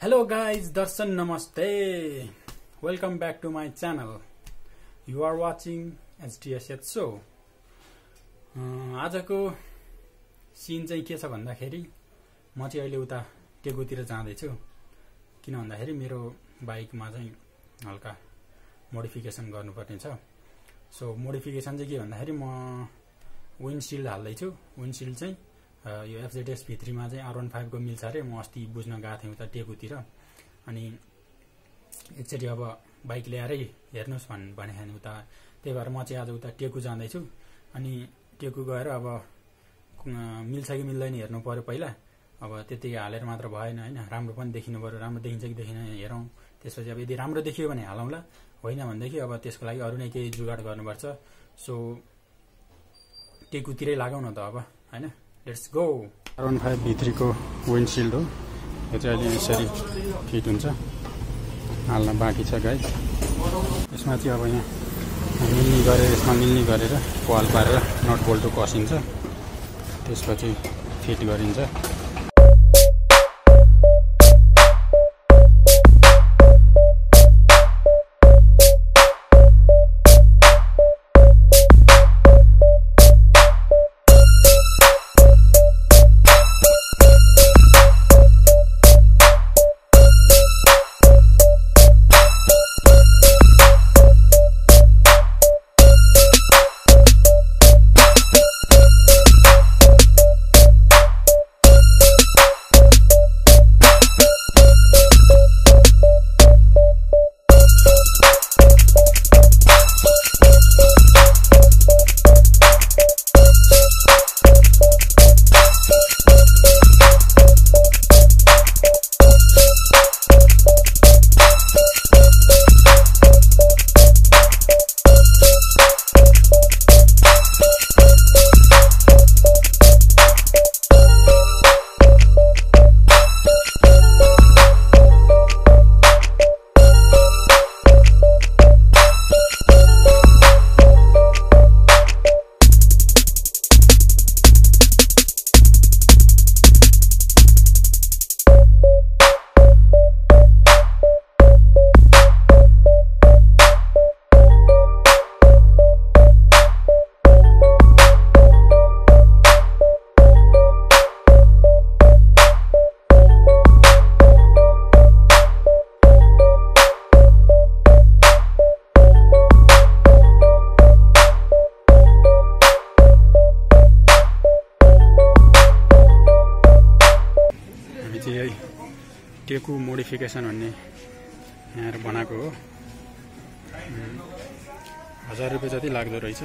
Darshan Namaste. Welcome back to my channel. You are watching HTSH show. अँ, आजको सिन चाहिँ के छ भन्दाखेरि म चाहिँ अहिले उता टेकुतिर जाँदैछु किन भन्दाखेरि मेरो बाइकमा चाहिँ हल्का मोडिफिकेसन गर्नुपर्ने छ सो मोडिफिकेसन चाहिँ के भन्दाखेरि म विन्डसिल्ड हाल्दैछु विन्डसिल्ड चाहिँ यो एफजेडएस भित्रीमा चाहिँ आर वान फाइभको मिल्छ अरे म अस्ति बुझ्न गएको थिएँ उता टेकुतिर। अनि एकचोटि अब बाइक ल्याएरै हेर्नुहोस् भन् भने खाने उता। त्यही भएर म चाहिँ आज उता टेकु जाँदैछु। अनि टेकु गएर अब मिल्छ कि मिल्दैन हेर्नु पऱ्यो पहिला। अब त्यतिकै हालेर मात्र भएन होइन। राम्रो पनि देखिनु पऱ्यो राम्रो देखिन्छ कि देखिन हेरौँ। त्यसपछि अब यदि राम्रो देखियो भने हालौँला। होइन भनेदेखि अब त्यसको लागि अरू नै केही जुगाड गर्नुपर्छ। सो टेकुतिरै लागौँ न त अब होइन? लेट्स गो वान फाइभ भित्रीको विन्डसिल्ड हो। यो चाहिँ अहिले यसरी फिट हुन्छ। हाल्न बाँकी छ गाई यसमा चाहिँ अब यहाँ मिल्ने गरेर यसमा मिल्ने गरेर वाल पारेर नट बोल्टो कसिन्छ। त्यसपछि फिट गरिन्छ। टेकु मोडिफिकेसन भन्ने यहाँ बनाएको हो। हजार रुपियाँ जति लाग्दो रहेछ।